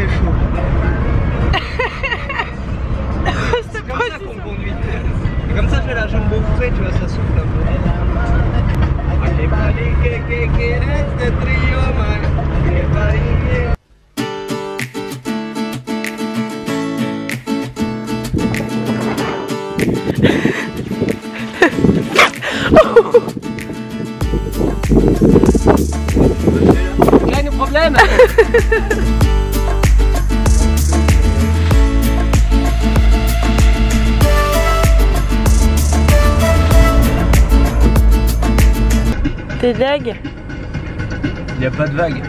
fait chaud. c'est comme ça qu'on conduit. Et comme ça, j'ai la jambe au frais, tu vois, ça souffle un peu. T'es deg Il n'y a pas de vague.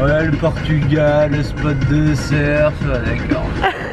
Ouais, le Portugal, le spot de surf, d'accord.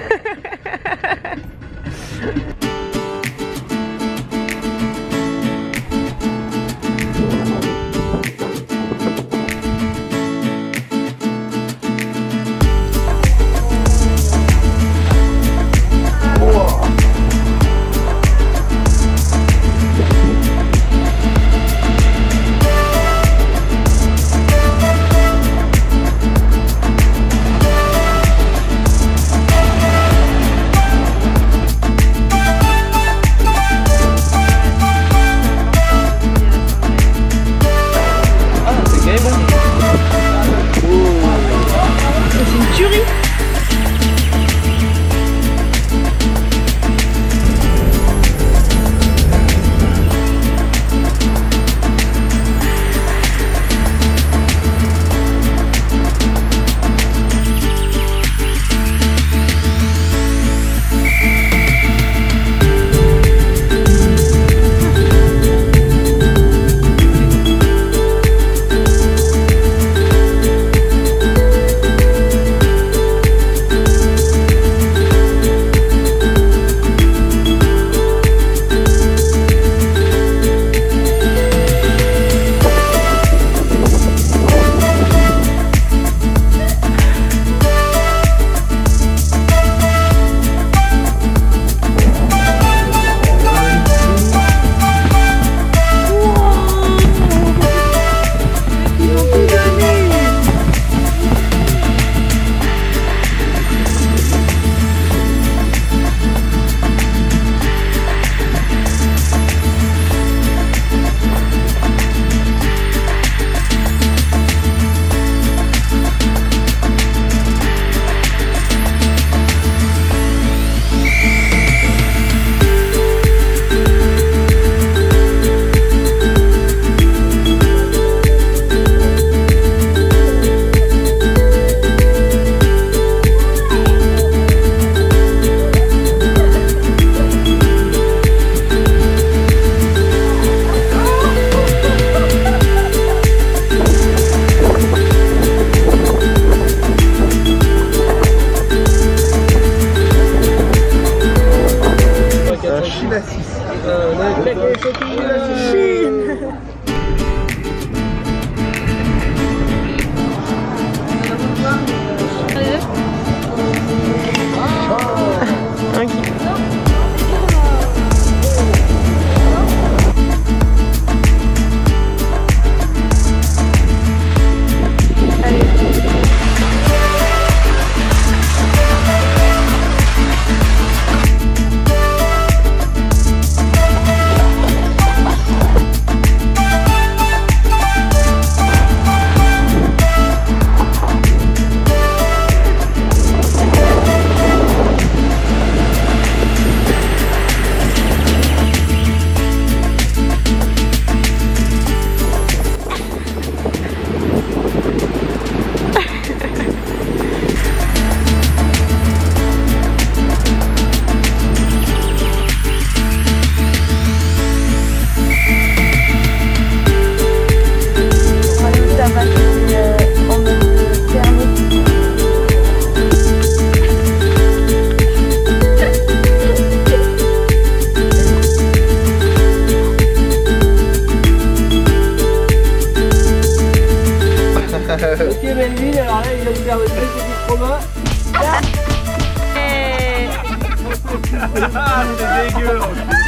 Un perché bellina la lei lo dobbiamo vedere di come Grazie, eh? eh. thank you.